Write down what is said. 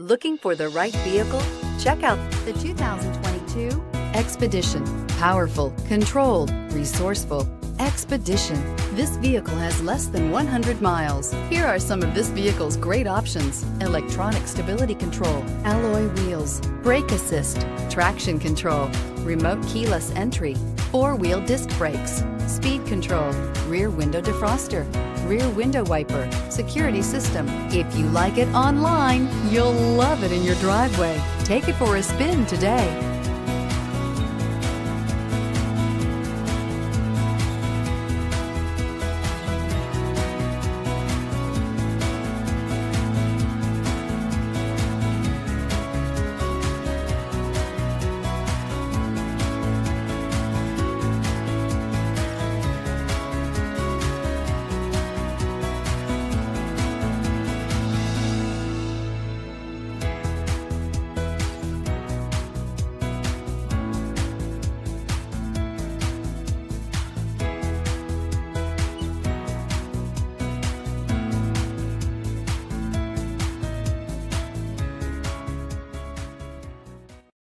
Looking for the right vehicle? Check out the 2022 Expedition. Powerful, controlled, resourceful. Expedition. This vehicle has less than 100 miles. Here are some of this vehicle's great options. Electronic stability control, alloy wheels, brake assist, traction control, remote keyless entry, four-wheel disc brakes, speed control, rear window defroster, rear window wiper, security system. If you like it online, you'll love it in your driveway. Take it for a spin today.